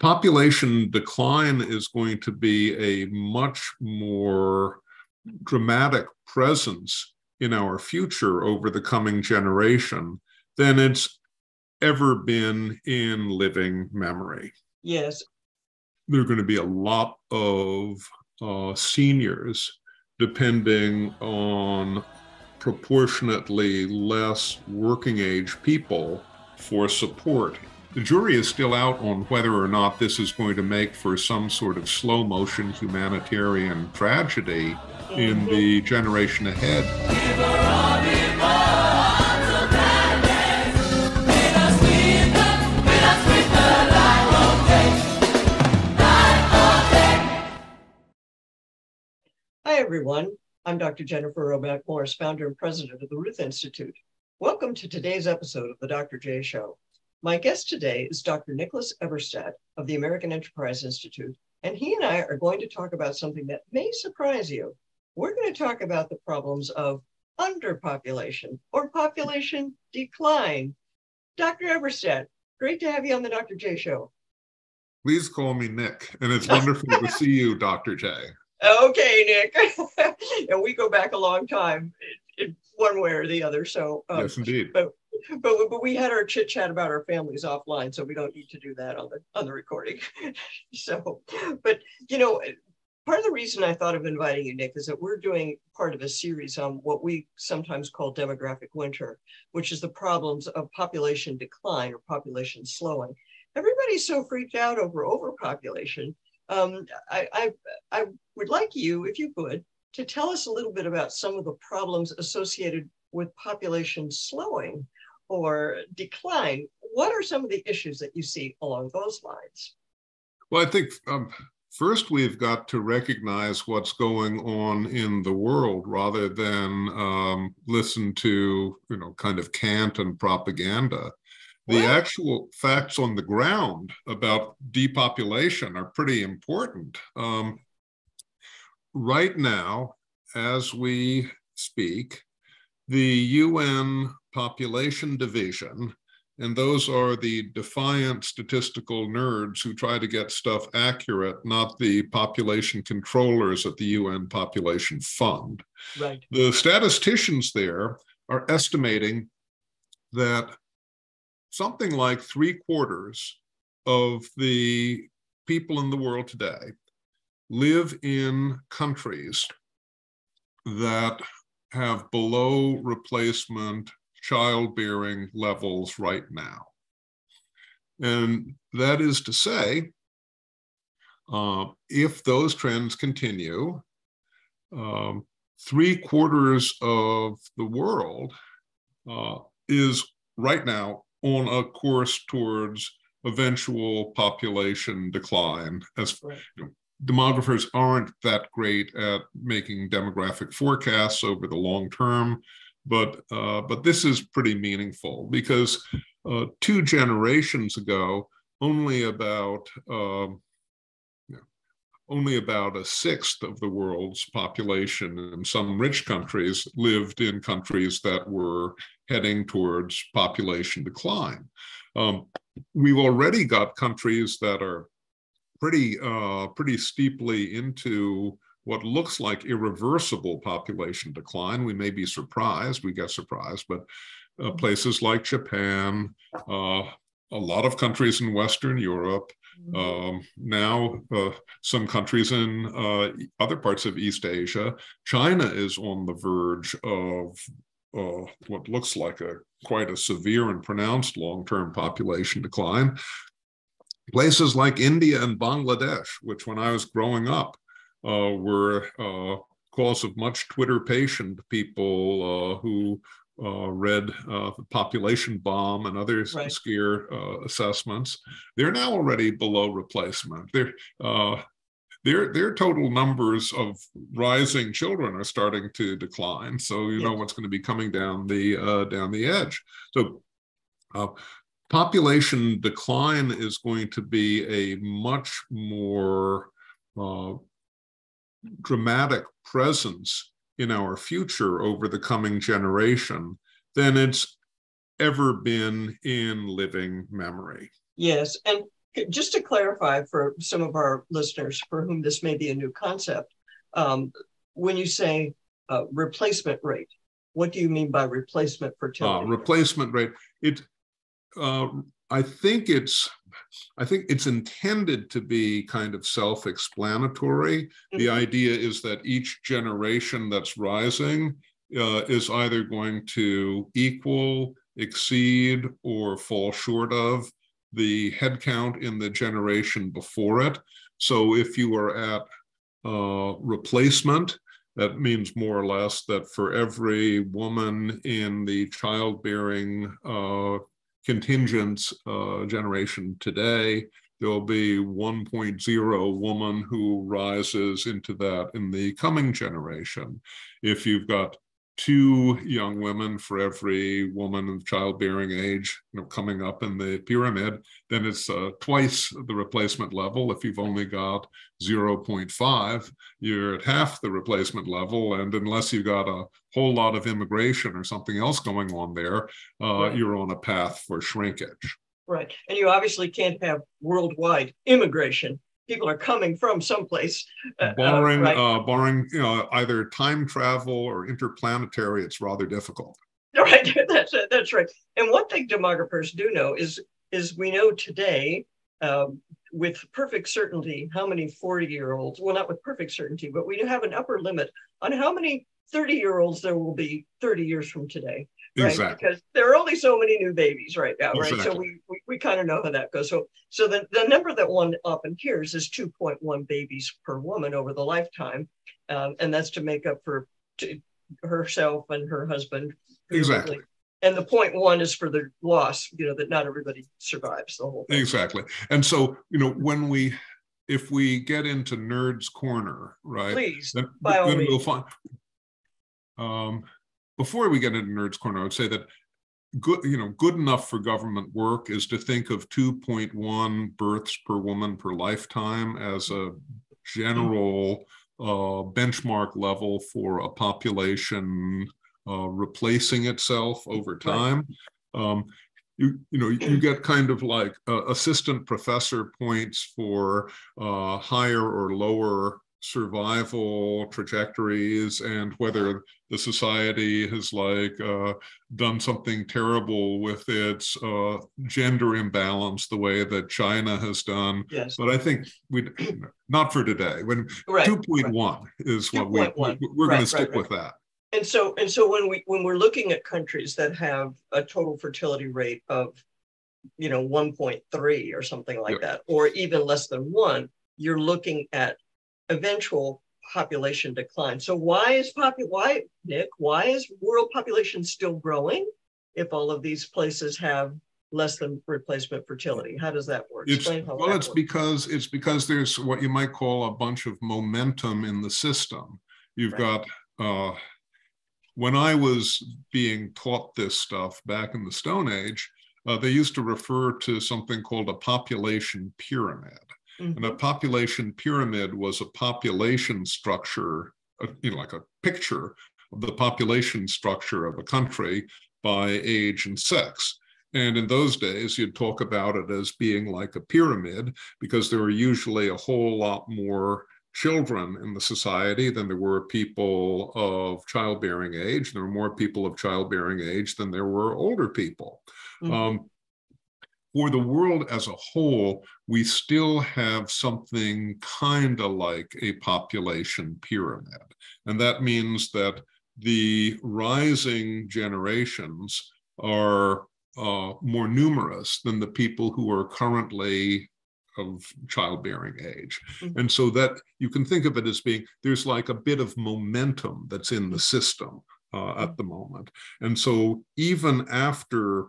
population decline is going to be a much more dramatic presence in our future over the coming generation than it's ever been in living memory. Yes. There are going to be a lot of uh, seniors depending on proportionately less working age people for support. The jury is still out on whether or not this is going to make for some sort of slow motion humanitarian tragedy in the generation ahead. Hi, everyone. I'm Dr. Jennifer Roback Morse, founder and president of the Ruth Institute. Welcome to today's episode of The Dr. J Show. My guest today is Dr. Nicholas Eberstadt of the American Enterprise Institute, and he and I are going to talk about something that may surprise you we're going to talk about the problems of underpopulation or population decline. Dr. Eberstadt, great to have you on the Dr. J Show. Please call me Nick, and it's wonderful to see you, Dr. J. Okay, Nick. and we go back a long time, one way or the other. So um, yes, indeed. But, but but we had our chit chat about our families offline, so we don't need to do that on the on the recording. so, but you know, part of the reason I thought of inviting you, Nick, is that we're doing part of a series on what we sometimes call demographic winter, which is the problems of population decline or population slowing. Everybody's so freaked out over overpopulation. Um, I, I, I would like you, if you could, to tell us a little bit about some of the problems associated with population slowing or decline. What are some of the issues that you see along those lines? Well, I think um, first we've got to recognize what's going on in the world rather than um, listen to you know kind of cant and propaganda the actual facts on the ground about depopulation are pretty important um, right now as we speak the un population division and those are the defiant statistical nerds who try to get stuff accurate, not the population controllers at the UN Population Fund. Right. The statisticians there are estimating that something like three quarters of the people in the world today live in countries that have below replacement childbearing levels right now. And that is to say, uh, if those trends continue, um, three quarters of the world uh, is right now on a course towards eventual population decline. As right. you know, demographers aren't that great at making demographic forecasts over the long term, but uh, but this is pretty meaningful because uh, two generations ago, only about um, only about a sixth of the world's population in some rich countries lived in countries that were heading towards population decline. Um, we've already got countries that are pretty uh, pretty steeply into what looks like irreversible population decline. We may be surprised, we get surprised, but uh, mm-hmm. places like Japan, uh, a lot of countries in Western Europe, mm-hmm. um, now uh, some countries in uh, other parts of East Asia. China is on the verge of uh, what looks like a quite a severe and pronounced long-term population decline. Places like India and Bangladesh, which when I was growing up were uh, cause of much Twitter patient people uh, who uh, read uh, the population bomb and other right. scare uh, assessments. They're now already below replacement. They're, their their total numbers of rising children are starting to decline. So you know what's going to be coming down the down the edge. So population decline is going to be a much more uh, dramatic presence in our future over the coming generation than it's ever been in living memory. Yes, and just to clarify for some of our listeners for whom this may be a new concept, um, when you say uh, replacement rate, what do you mean by replacement fertility? Uh, replacement rate. It, uh, I think it's, I think it's intended to be kind of self-explanatory. Mm-hmm. The idea is that each generation that's rising uh, is either going to equal, exceed, or fall short of the headcount in the generation before it. So if you are at uh, replacement, that means more or less that for every woman in the childbearing uh, contingents uh, generation today, there'll be 1.0 woman who rises into that in the coming generation. If you've got two young women for every woman of childbearing age you know, coming up in the pyramid, then it's uh, twice the replacement level. If you've only got 0.5, you're at half the replacement level. And unless you've got a whole lot of immigration or something else going on there, uh, right. you're on a path for shrinkage. Right. And you obviously can't have worldwide immigration people are coming from someplace. Uh, barring, right? uh, barring you know, either time travel or interplanetary, it's rather difficult. Right, that's that's right. And one thing demographers do know is is we know today um, with perfect certainty how many 40 year olds, well, not with perfect certainty, but we do have an upper limit on how many 30 year olds there will be 30 years from today right? Exactly. Because there are only so many new babies right now, right? Exactly. So we, we, we kind of know how that goes. So so the, the number that one often hears is 2.1 babies per woman over the lifetime. Um, and that's to make up for to, herself and her husband. Exactly. And the point one is for the loss, you know, that not everybody survives the whole thing. Exactly. And so, you know, when we if we get into nerds corner, right? Please, then, all. We'll find, um, before we get into Nerds Corner, I would say that good, you know, good enough for government work is to think of 2.1 births per woman per lifetime as a general uh, benchmark level for a population uh, replacing itself over time. Um, you, you know you get kind of like uh, assistant professor points for uh, higher or lower survival trajectories and whether the society has like uh, done something terrible with its uh, gender imbalance the way that China has done. Yes. But I think we not for today. When right, 2.1 right. is what 2. we, 1. we're right, going to stick with that. And so and so when we when we're looking at countries that have a total fertility rate of you know 1.3 or something like that or even less than 1 you're looking at eventual population decline. So why is popu- why Nick, why is world population still growing if all of these places have less than replacement fertility? How does that work? It's, well, it's works. because it's because there's what you might call a bunch of momentum in the system. You've right. got uh, when I was being taught this stuff back in the Stone Age, uh, they used to refer to something called a population pyramid. Mm-hmm. And a population pyramid was a population structure, you know, like a picture of the population structure of a country by age and sex. And in those days, you'd talk about it as being like a pyramid because there were usually a whole lot more children in the society than there were people of childbearing age. There were more people of childbearing age than there were older people. Mm-hmm. Um, for the world as a whole, we still have something kind of like a population pyramid. And that means that the rising generations are uh, more numerous than the people who are currently of childbearing age. Mm-hmm. And so that you can think of it as being there's like a bit of momentum that's in the system uh, at the moment. And so even after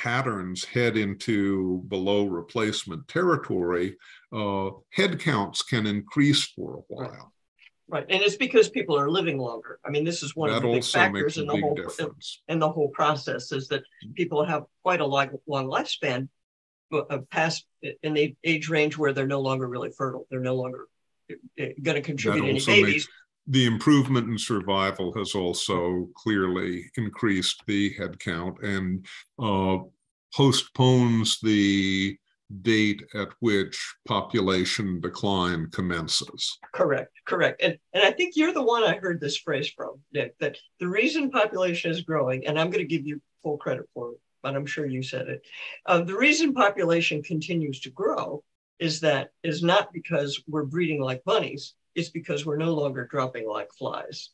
patterns head into below replacement territory, uh, head counts can increase for a while. Right. Right, and it's because people are living longer. I mean, this is one that of the big factors in the whole difference. in the whole process is that people have quite a long, long lifespan, uh, past in the age range where they're no longer really fertile. They're no longer uh, going to contribute any babies. Makes, the improvement in survival has also clearly increased the headcount and uh, postpones the date at which population decline commences. Correct, correct. And, and I think you're the one I heard this phrase from, Nick, that the reason population is growing, and I'm going to give you full credit for it, but I'm sure you said it. Uh, the reason population continues to grow is that is not because we're breeding like bunnies, it's because we're no longer dropping like flies.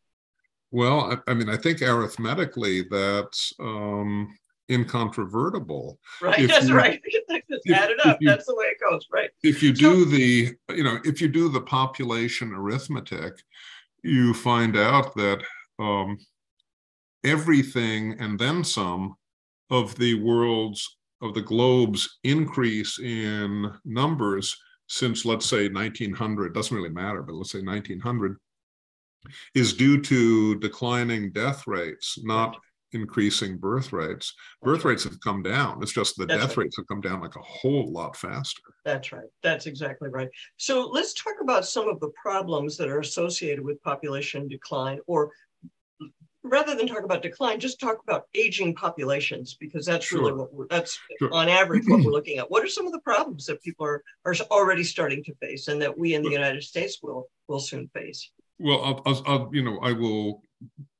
Well, I, I mean, I think arithmetically that's um, incontrovertible. Right, if that's you, right. Just add it up. You, that's the way it goes, right? If you do the, you know, if you do the population arithmetic, you find out that um, everything and then some of the world's of the globe's increase in numbers since let's say 1900 doesn't really matter but let's say 1900 is due to declining death rates not increasing birth rates. Birth rates have come down. It's just the That's death right. rates have come down like a whole lot faster. That's right. That's exactly right. So let's talk about some of the problems that are associated with population decline, or rather than talk about decline, just talk about aging populations because that's sure. really what we're that's sure. on average what we're looking at. What are some of the problems that people are are already starting to face and that we in the United States will will soon face? Well, I'll, I'll, I'll you know I will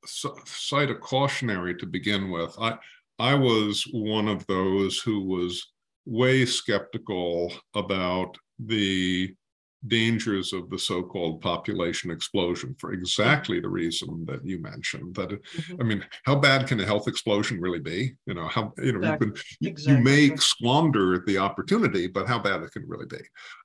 cite a cautionary to begin with. I I was one of those who was way skeptical about the dangers of the so-called population explosion for exactly the reason that you mentioned that mm-hmm. i mean how bad can a health explosion really be you know how you know exactly. you, can, exactly. you may squander the opportunity but how bad it can really be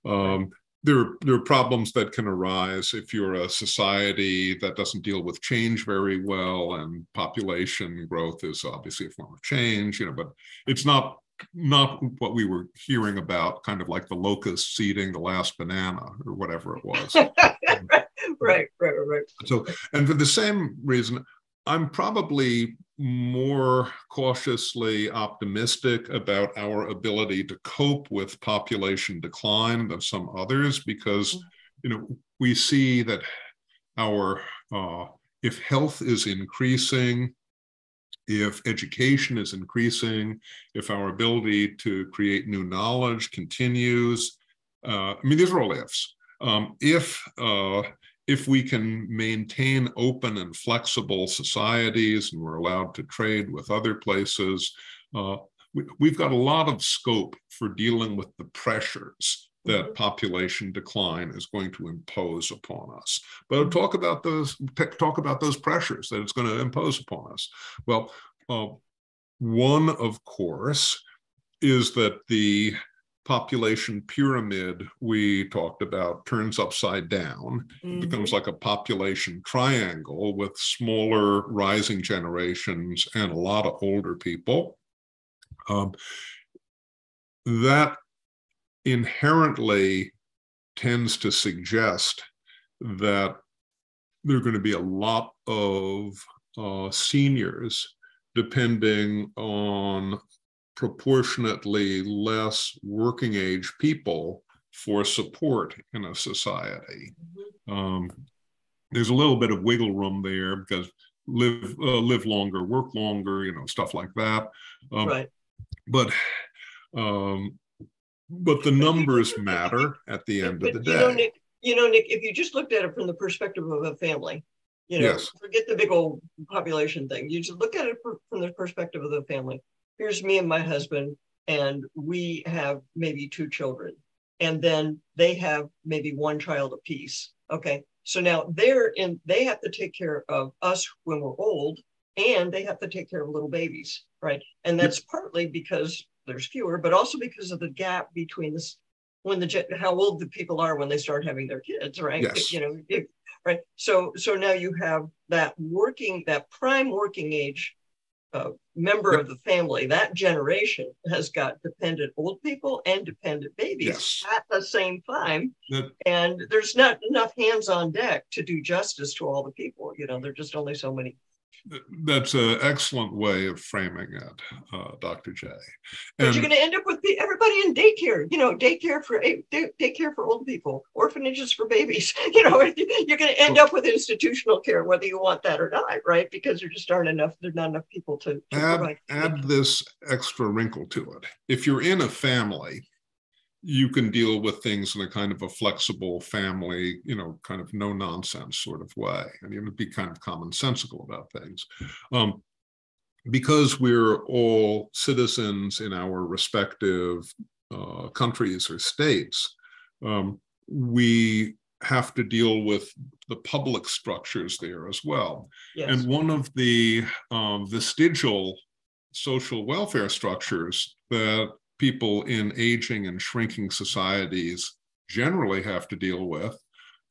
um, there, there are problems that can arise if you're a society that doesn't deal with change very well and population growth is obviously a form of change you know but it's not not what we were hearing about kind of like the locust seeding the last banana or whatever it was. Right right right right. So and for the same reason i'm probably more cautiously optimistic about our ability to cope with population decline than some others because you know we see that our uh, if health is increasing if education is increasing if our ability to create new knowledge continues uh, i mean these are all ifs. Um, if uh, if we can maintain open and flexible societies and we're allowed to trade with other places, uh, we, have got a lot of scope for dealing with the pressures that mm-hmm. population decline is going to impose upon us. But mm-hmm. talk about those talk about those pressures that it's going to impose upon us. Well, uh, one of course is that the population pyramid we talked about turns upside down. Mm-hmm. It becomes like a population triangle with smaller rising generations and a lot of older people. Um, that inherently tends to suggest that there are going to be a lot of uh, seniors depending on proportionately less working age people for support in a society. Mm-hmm. Um, there's a little bit of wiggle room there because live uh, live longer, work longer, you know, stuff like that. Um, right. But um, but the numbers matter at the end but, of the day. You know, Nick, you know, Nick, if you just looked at it from the perspective of a family, you know, yes. forget the big old population thing. You just look at it from the perspective of the family here's me and my husband, and we have maybe two children. And then they have maybe one child apiece. Okay. So now they're in, they have to take care of us when we're old, and they have to take care of little babies. Right. And that's yep. partly because there's fewer, but also because of the gap between this when the how old the people are when they start having their kids, right? Yes. You know, it, right. So so now you have that working that prime working age uh, member of the family, that generation has got dependent old people and dependent babies yes. at the same time. That, and there's not enough hands on deck to do justice to all the people. You know, there're just only so many that's an excellent way of framing it, uh, Dr. J. And but you're going to end up with everybody in daycare. You know, daycare for day, daycare for old people, orphanages for babies. You know, you're going to end up with institutional care, whether you want that or not, right? Because there just aren't enough. There's not enough people to, to add add this extra wrinkle to it. If you're in a family you can deal with things in a kind of a flexible family, you know, kind of no nonsense sort of way, and you know, be kind of commonsensical about things. Um, because we're all citizens in our respective uh, countries or states, um, we have to deal with the public structures there as well. Yes. And one of the um, vestigial social welfare structures that people in aging and shrinking societies generally have to deal with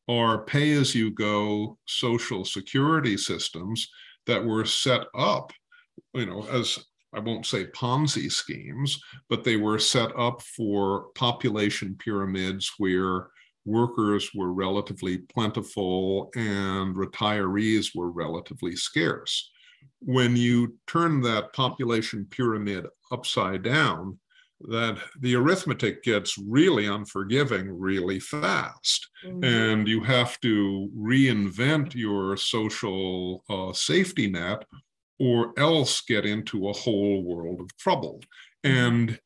are pay as you go social security systems that were set up, you know, as I won't say Ponzi schemes, but they were set up for population pyramids where workers were relatively plentiful and retirees were relatively scarce. When you turn that population pyramid upside down, that the arithmetic gets really unforgiving really fast. Mm-hmm. And you have to reinvent your social uh, safety net or else get into a whole world of trouble. Mm-hmm. And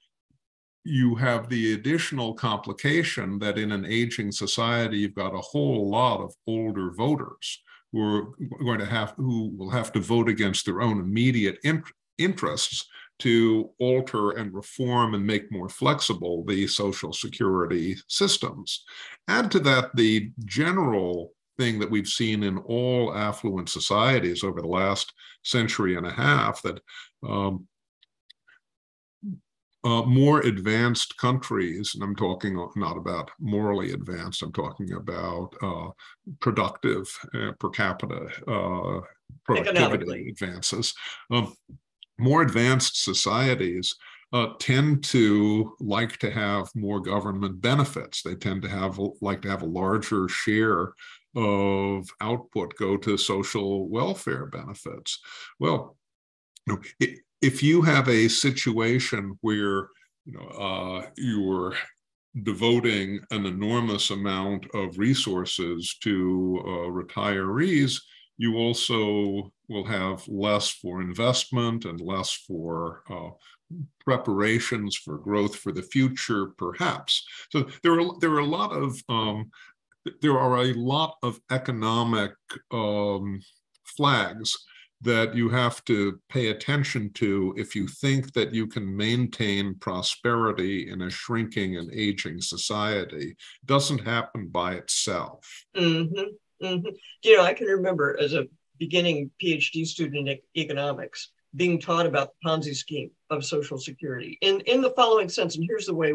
you have the additional complication that in an aging society, you've got a whole lot of older voters who are going to have who will have to vote against their own immediate in, interests to alter and reform and make more flexible the social security systems. Add to that the general thing that we've seen in all affluent societies over the last century and a half that um, uh, more advanced countries, and I'm talking not about morally advanced, I'm talking about uh, productive uh, per capita uh, productivity advances. Um, more advanced societies uh, tend to like to have more government benefits. They tend to have like to have a larger share of output go to social welfare benefits. Well, you know, if you have a situation where you know uh, you're devoting an enormous amount of resources to uh, retirees, you also will have less for investment and less for uh, preparations for growth for the future, perhaps. So there are there are a lot of um, there are a lot of economic um, flags that you have to pay attention to if you think that you can maintain prosperity in a shrinking and aging society. It doesn't happen by itself. Mm-hmm, mm-hmm. You know, I can remember as a beginning PhD student in economics being taught about the Ponzi scheme of Social Security in, in the following sense. And here's the way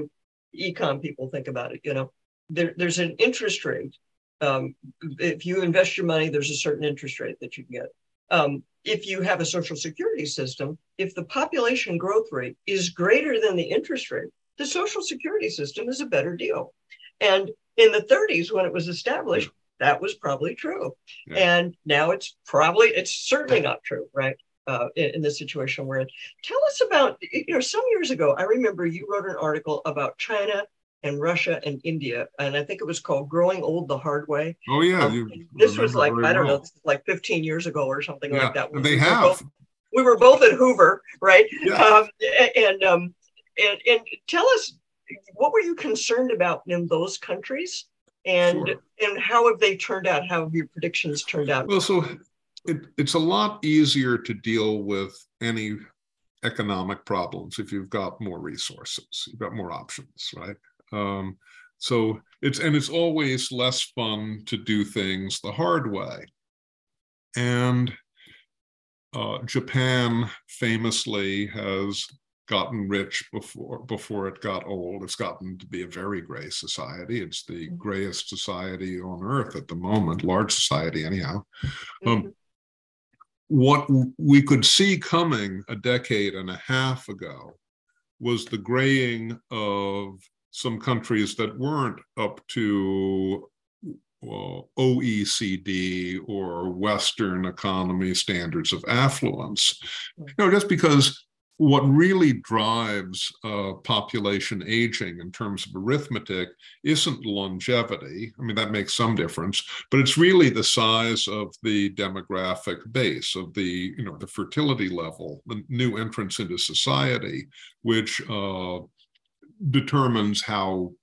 econ people think about it. You know, there, there's an interest rate. Um, if you invest your money, there's a certain interest rate that you get. Um, if you have a social security system, if the population growth rate is greater than the interest rate, the social security system is a better deal. And in the 30s, when it was established, that was probably true. Yeah. And now it's probably, it's certainly not true, right? Uh, in, in the situation we're in. Tell us about, you know, some years ago, I remember you wrote an article about China and Russia and India, and I think it was called "Growing Old the Hard Way." Oh yeah, um, this was like I don't well. know, like 15 years ago or something yeah, like that. We, they we have. Were both, we were both at Hoover, right? Yeah. Um, and um, and and tell us, what were you concerned about in those countries, and sure. and how have they turned out? How have your predictions turned out? Well, so it, it's a lot easier to deal with any economic problems if you've got more resources, you've got more options, right? Um, so it's and it's always less fun to do things the hard way. And uh, Japan famously has gotten rich before before it got old. It's gotten to be a very gray society. It's the mm-hmm. grayest society on earth at the moment, large society anyhow. Um, mm-hmm. what we could see coming a decade and a half ago was the graying of some countries that weren't up to uh, OECD or Western economy standards of affluence. You know, just because what really drives uh, population aging in terms of arithmetic isn't longevity. I mean, that makes some difference, but it's really the size of the demographic base of the, you know, the fertility level, the new entrance into society, which uh, determines how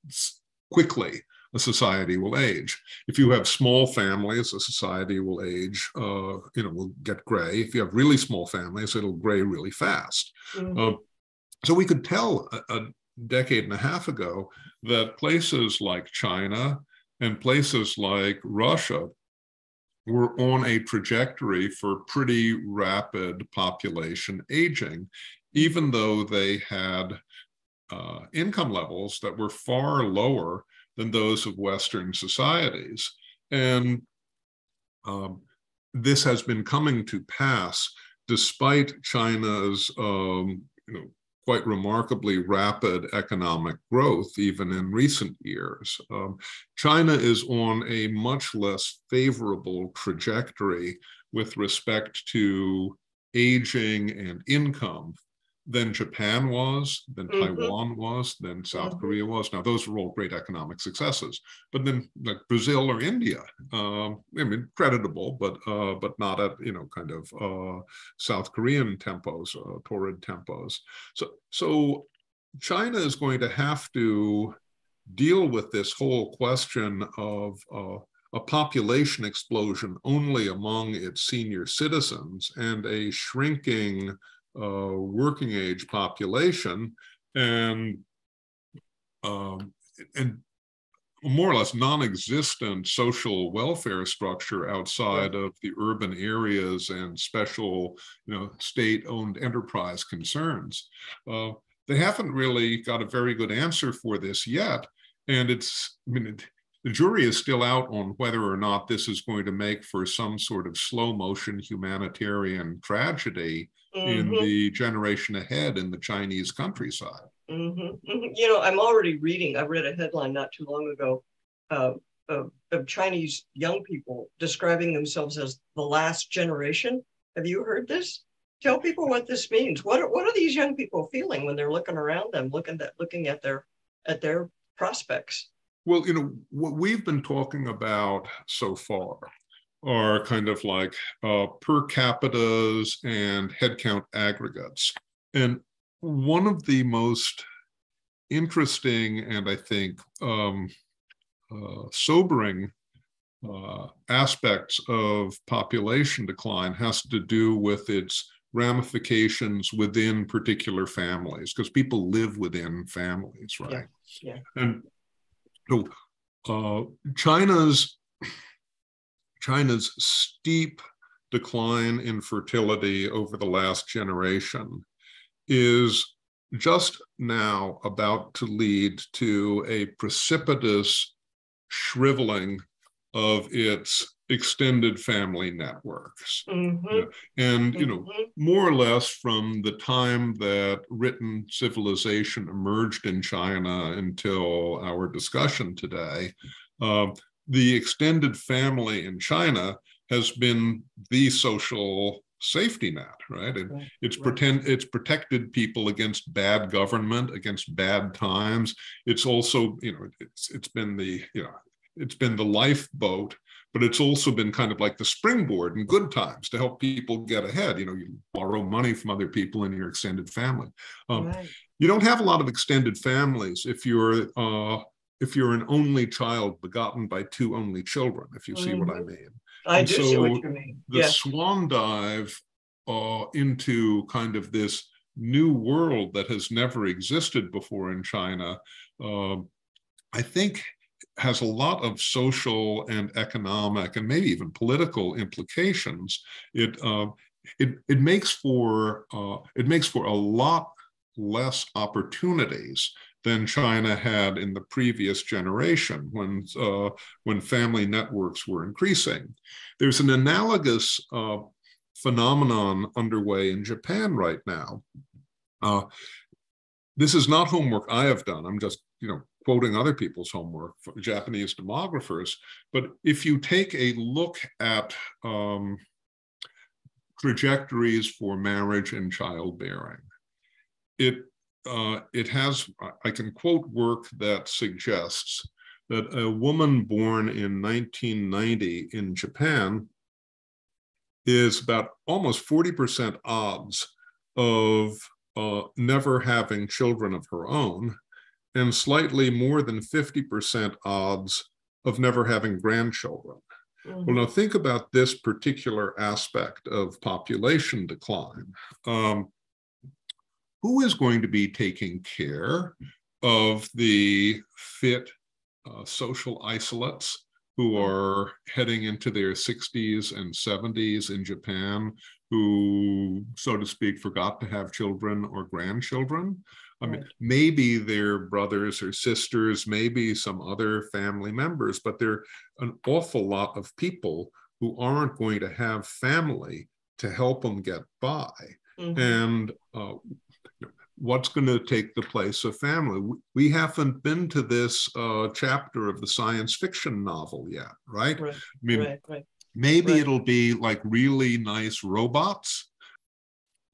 quickly a society will age. If you have small families, a society will age, uh, you know, will get gray. If you have really small families, it'll gray really fast. Mm-hmm. Uh, so we could tell a, a, decade and a half ago that places like China and places like Russia were on a trajectory for pretty rapid population aging, even though they had uh, income levels that were far lower than those of Western societies. And um, this has been coming to pass despite China's um, you know, quite remarkably rapid economic growth, even in recent years. Um, China is on a much less favorable trajectory with respect to aging and income than Japan was, than mm-hmm. Taiwan was, than South mm-hmm. Korea was. Now, those were all great economic successes. But then, like Brazil or India, um, I mean, creditable, but uh, but not at you know kind of uh, South Korean tempos, uh, torrid tempos. So so China is going to have to deal with this whole question of uh, a population explosion only among its senior citizens and a shrinking uh, working age population and um, and more or less non-existent social welfare structure outside of the urban areas and special you know state-owned enterprise concerns. Uh, they haven't really got a very good answer for this yet and it's i mean it, the jury is still out on whether or not this is going to make for some sort of slow motion humanitarian tragedy mm-hmm. in the generation ahead in the Chinese countryside. Mm-hmm. mm-hmm. You know, I'm already reading, I read a headline not too long ago uh, of, of Chinese young people describing themselves as the last generation. Have you heard this? Tell people what this means. What are, what are these young people feeling when they're looking around them, looking at looking at their at their prospects? Well, you know, what we've been talking about so far are kind of like uh, per capitas and headcount aggregates. And one of the most interesting and I think um, uh, sobering uh, aspects of population decline has to do with its ramifications within particular families because people live within families, right? Yeah. yeah. And so uh, China's China's steep decline in fertility over the last generation is just now about to lead to a precipitous shriveling of its extended family networks. Mm-hmm. And, you know, mm-hmm. more or less from the time that written civilization emerged in China until our discussion today, uh, the extended family in China has been the social safety net, right? And right. it's right. pretend it's protected people against bad government, against bad times. It's also, you know, it's it's been the, you know, it's been the lifeboat, but it's also been kind of like the springboard in good times to help people get ahead. You know, you borrow money from other people in your extended family. Um, right. You don't have a lot of extended families if you're uh, if you're an only child begotten by two only children, if you see mm-hmm. what I mm-hmm. mean. I and do so see what you mean. The yes. swan dive uh, into kind of this new world that has never existed before in China, uh, I think has a lot of social and economic and maybe even political implications. It uh, it it makes for uh, it makes for a lot less opportunities than China had in the previous generation when, uh, when family networks were increasing. There's an analogous uh, phenomenon underway in Japan right now. Uh, this is not homework I have done. I'm just, you know, quoting other people's homework, Japanese demographers. But if you take a look at um, trajectories for marriage and childbearing, it uh, it has, I can quote work that suggests that a woman born in 1990 in Japan is about almost 40% odds of uh, never having children of her own and slightly more than 50% odds of never having grandchildren. Mm-hmm. Well, now think about this particular aspect of population decline. Um, who is going to be taking care of the fit uh, social isolates who mm-hmm. are heading into their 60s and 70s in Japan, who, so to speak, forgot to have children or grandchildren. I mean, maybe their brothers or sisters, maybe some other family members, but there are an awful lot of people who aren't going to have family to help them get by. Mm-hmm. And uh, what's going to take the place of family. We haven't been to this uh, chapter of the science fiction novel yet, right? right. I mean, right, right. maybe it'll be like really nice robots.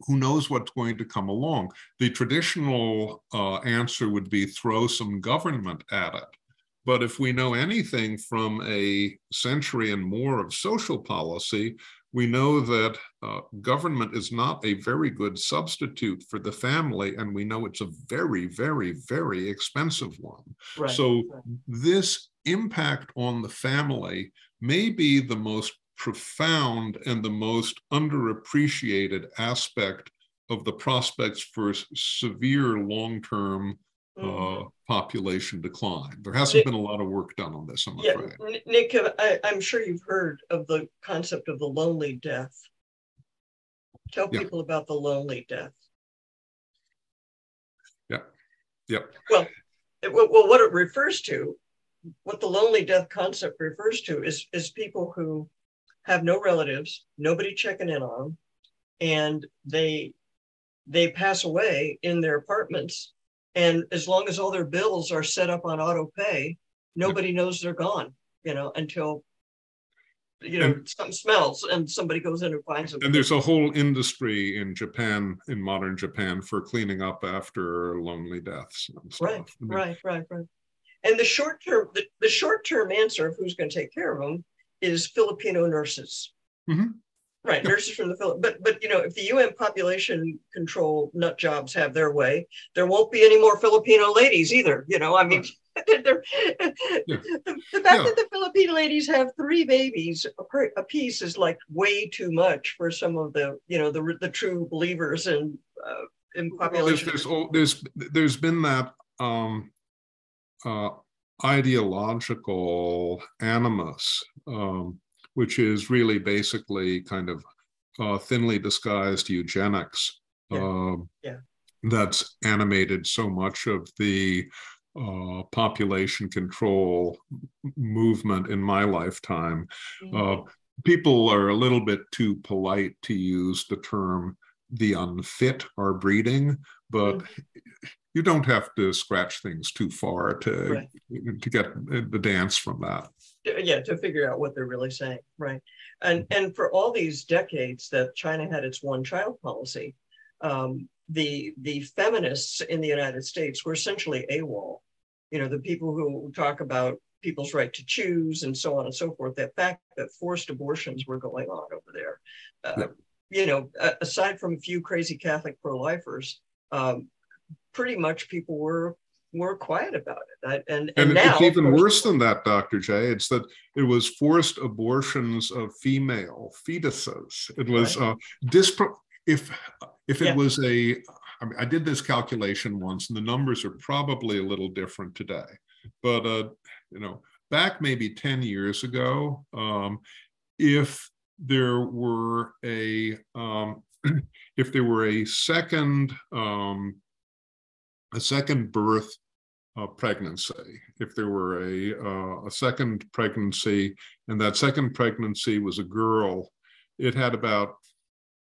Who knows what's going to come along? The traditional uh, answer would be throw some government at it. But if we know anything from a century and more of social policy, we know that uh, government is not a very good substitute for the family, and we know it's a very, very, very expensive one. Right. So, right. this impact on the family may be the most profound and the most underappreciated aspect of the prospects for severe long term mm-hmm. uh, population decline. There hasn't Nick, been a lot of work done on this, I'm yeah, afraid. Nick, I, am sure you've heard of the concept of the lonely death. Tell yeah. people about the lonely death. Yeah. Yep. Well, it, well, what it refers to, what the lonely death concept refers to, is is people who have no relatives, nobody checking in on, them, and they they pass away in their apartments and as long as all their bills are set up on auto pay, nobody knows they're gone, you know, until you know and, something smells and somebody goes in and finds them. And there's a whole industry in Japan, in modern Japan, for cleaning up after lonely deaths. Right, I mean, right, right, right. And the short term, the, the short term answer of who's going to take care of them is Filipino nurses. Mm-hmm. Right, nurses from the Philippines. But but you know, if the UN population control nut jobs have their way, there won't be any more Filipino ladies either. You know, I mean, yeah. the, the fact yeah. that the Filipino ladies have three babies a piece is like way too much for some of the you know the the true believers in uh, in population. Well, there's, there's there's there's been that um, uh, ideological animus. Um, which is really basically kind of uh, thinly disguised eugenics yeah. Uh, yeah. that's animated so much of the uh, population control movement in my lifetime. Mm-hmm. Uh, people are a little bit too polite to use the term the unfit are breeding, but mm-hmm. You don't have to scratch things too far to right. to get the dance from that yeah to figure out what they're really saying right and and for all these decades that china had its one child policy um, the the feminists in the united states were essentially awol you know the people who talk about people's right to choose and so on and so forth that fact that forced abortions were going on over there uh, yeah. you know aside from a few crazy catholic pro-lifers um, pretty much people were were quiet about it. And, and, and now, it's even worse than that, Dr. J. It's that it was forced abortions of female fetuses. It was right. uh, dispro- if if it yeah. was a I, mean, I did this calculation once, and the numbers are probably a little different today. But uh, you know, back maybe ten years ago, um, if there were a um, if there were a second um, a second birth uh, pregnancy. If there were a, uh, a second pregnancy and that second pregnancy was a girl, it had about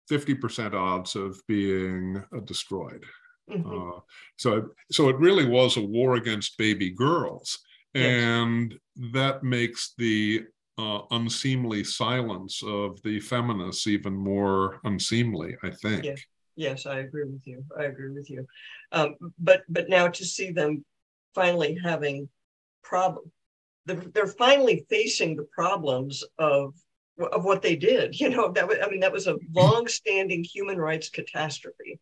50% odds of being uh, destroyed. Mm-hmm. Uh, so, so it really was a war against baby girls. Yes. And that makes the uh, unseemly silence of the feminists even more unseemly, I think. Yes, yes I agree with you. I agree with you. Um, but but now to see them finally having problem. They're, finally facing the problems of of what they did. You know, that was, I mean, that was a long-standing human rights catastrophe.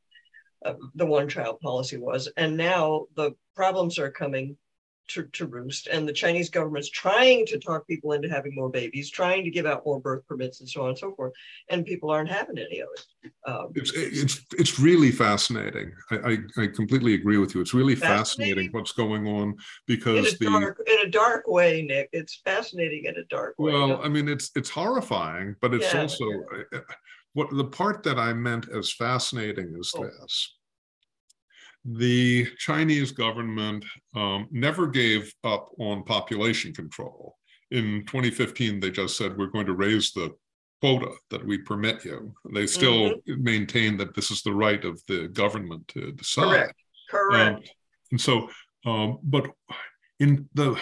uh, the one child policy was. And now the problems are coming to, to roost. And the Chinese government's trying to talk people into having more babies, trying to give out more birth permits and so on and so forth. And people aren't having any of it. Um, it's, it's, it's really fascinating. I, I, I, completely agree with you. It's really fascinating, fascinating what's going on because in the dark, in a dark way, Nick. It's fascinating in a dark way. Well, you know? I mean, it's it's horrifying, but it's yeah, also yeah. What the part that I meant as fascinating is oh. this the Chinese government um, never gave up on population control. In 2015, they just said, we're going to raise the quota that we permit you. They still mm-hmm. maintain that this is the right of the government to decide. Correct. Correct. Um, and so, um, but in the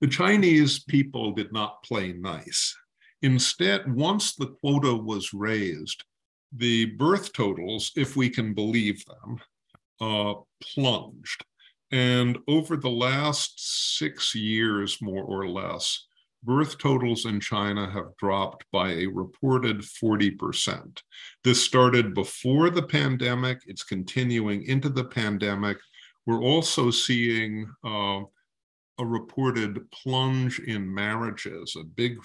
the Chinese people did not play nice. Instead, once the quota was raised, the birth totals, if we can believe them, uh, plunged. And over the last six years, more or less, birth totals in China have dropped by a reported 40%. This started before the pandemic, it's continuing into the pandemic. We're also seeing uh, a reported plunge in marriages, a big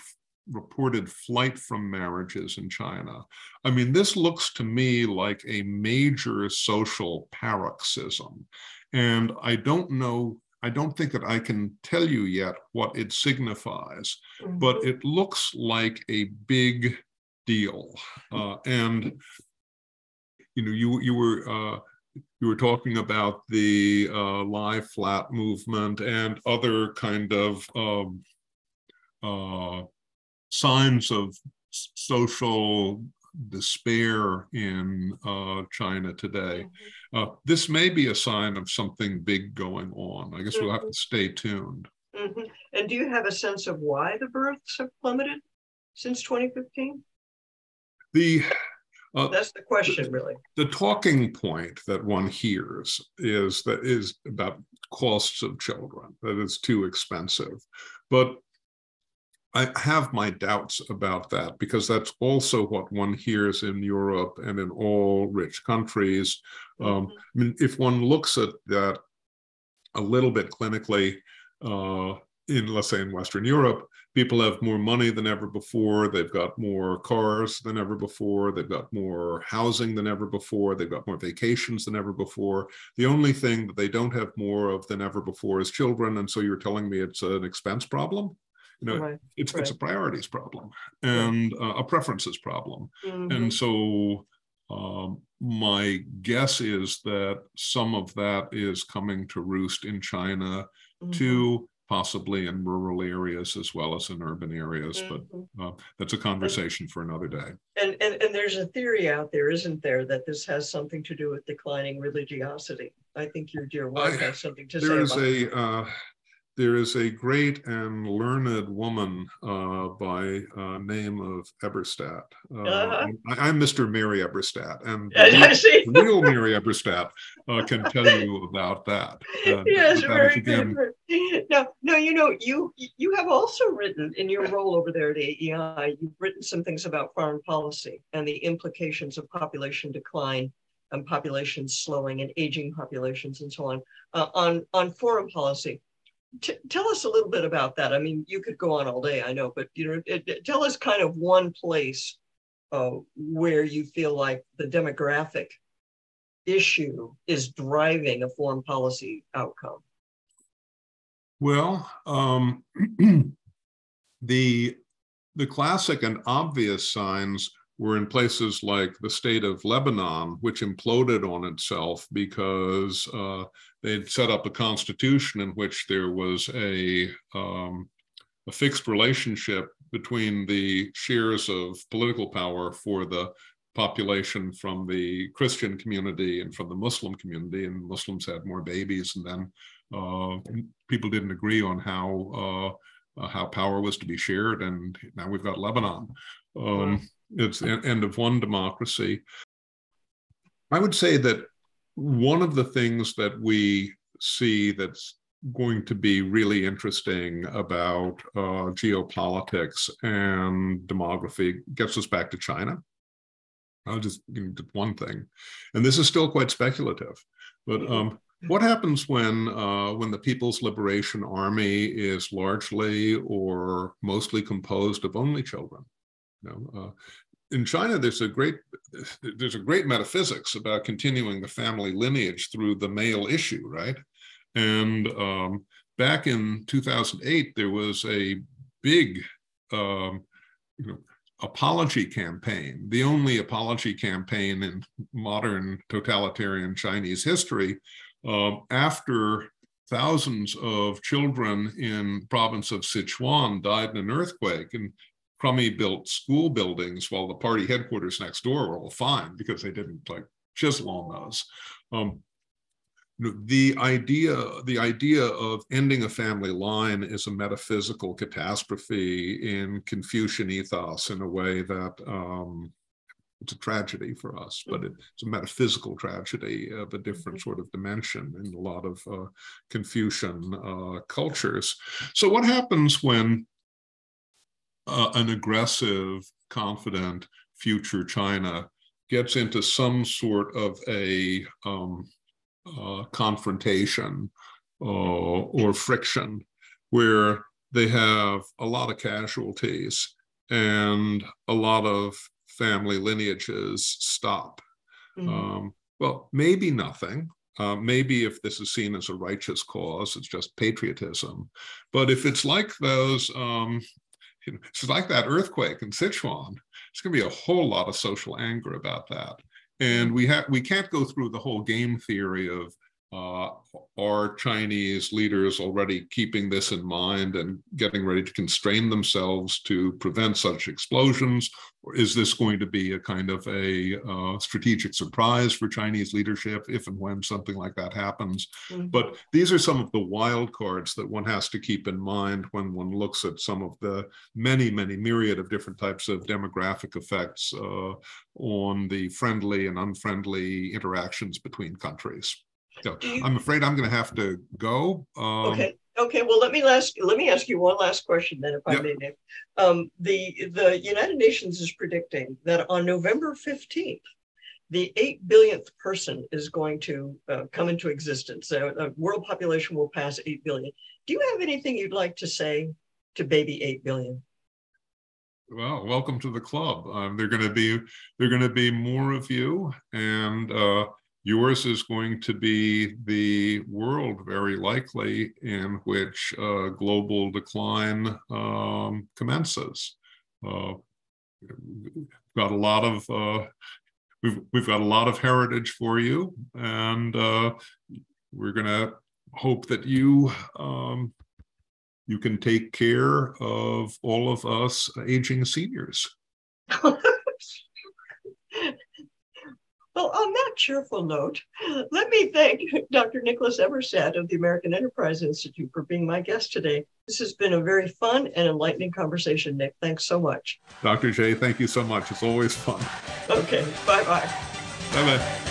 reported flight from marriages in China. I mean, this looks to me like a major social paroxysm. And I don't know, I don't think that I can tell you yet what it signifies, mm-hmm. but it looks like a big deal. Uh, and you know, you you were uh, you were talking about the uh, lie flat movement and other kind of um, uh, signs of social despair in uh, China today. Mm-hmm. Uh, this may be a sign of something big going on. I guess mm-hmm. we'll have to mm-hmm. stay tuned. Mm-hmm. And do you have a sense of why the births have plummeted since 2015? The uh, That's the question, really. The talking point that one hears is that is about costs of children, that it's too expensive. But I have my doubts about that because that's also what one hears in Europe and in all rich countries. Um, mm-hmm. I mean, if one looks at that a little bit clinically, uh, in let's say in Western Europe, people have more money than ever before. They've got more cars than ever before. They've got more housing than ever before. They've got more vacations than ever before. The only thing that they don't have more of than ever before is children. And so you're telling me it's an expense problem? You know, right. it's right. it's a priorities problem and uh, a preferences problem. Mm-hmm. And so um, my guess is that some of that is coming to roost in China mm-hmm. too, possibly in rural areas as well as in urban areas. Mm-hmm. But uh, that's a conversation and, for another day. And, and and there's a theory out there, isn't there, that this has something to do with declining religiosity. I think your dear wife I, has something to there say. There is a uh, there is a great and learned woman uh, by uh, name of Eberstadt. Uh, uh-huh. I, am Mr. Mary Eberstadt, and the real, real Mary Eberstadt uh, can tell you about that. yes, very again, good. No, no, you know, you you have also written in your role over there at AEI, you've written some things about foreign policy and the implications of population decline and population slowing and aging populations and so on uh, on on foreign policy T- tell us a little bit about that. I mean, you could go on all day, I know, but you know, it, it, tell us kind of one place uh, where you feel like the demographic issue is driving a foreign policy outcome. Well, um, the the classic and obvious signs were in places like the state of Lebanon, which imploded on itself because uh, they'd set up a constitution in which there was a, um, a fixed relationship between the shares of political power for the population from the Christian community and from the Muslim community, and Muslims had more babies, and then uh, people didn't agree on how uh, how power was to be shared, and now we've got Lebanon. Um, it's the end of one democracy. I would say that one of the things that we see that's going to be really interesting about uh, geopolitics and demography gets us back to China. I'll just do one thing, and this is still quite speculative. But um, what happens when uh, when the People's Liberation Army is largely or mostly composed of only children? You know, uh, in China, there's a great there's a great metaphysics about continuing the family lineage through the male issue, right? And um, back in 2008, there was a big um, you know, apology campaign, the only apology campaign in modern totalitarian Chinese history, uh, after thousands of children in province of Sichuan died in an earthquake and crummy built school buildings while the party headquarters next door were all fine because they didn't like chisel on those. Um, the idea the idea of ending a family line is a metaphysical catastrophe in Confucian ethos in a way that um, it's a tragedy for us, but it's a metaphysical tragedy of a different mm-hmm. sort of dimension in a lot of uh, Confucian uh, cultures. So, what happens when uh, an aggressive, confident future China gets into some sort of a um, uh, confrontation uh, or friction where they have a lot of casualties and a lot of family lineages stop. Mm-hmm. Um, well, maybe nothing. Uh, maybe if this is seen as a righteous cause, it's just patriotism. But if it's like those, um, you know, it's like that earthquake in Sichuan, it's going to be a whole lot of social anger about that. And we have we can't go through the whole game theory of uh, are Chinese leaders already keeping this in mind and getting ready to constrain themselves to prevent such explosions? Or is this going to be a kind of a uh, strategic surprise for Chinese leadership if and when something like that happens? Mm-hmm. But these are some of the wild cards that one has to keep in mind when one looks at some of the many, many myriad of different types of demographic effects uh, on the friendly and unfriendly interactions between countries. So I'm afraid I'm going to have to go. Um, okay. Okay. Well, let me ask. Let me ask you one last question, then, if I may, Nick. Um, the the United Nations is predicting that on November 15th, the eight billionth person is going to uh, come into existence. So the world population will pass eight billion. Do you have anything you'd like to say to baby eight billion? Well, welcome to the club. Um, they're going to be they're going to be more of you, and uh, Yours is going to be the world, very likely, in which uh, global decline um, commences. Uh, we've got a lot of uh, we've we've got a lot of heritage for you, and uh, we're going to hope that you um, you can take care of all of us aging seniors. Well, on that cheerful note, let me thank Dr. Nicholas Eberstadt of the American Enterprise Institute for being my guest today. This has been a very fun and enlightening conversation, Nick. Thanks so much. Dr. J, thank you so much. It's always fun. Okay, bye bye. Bye bye.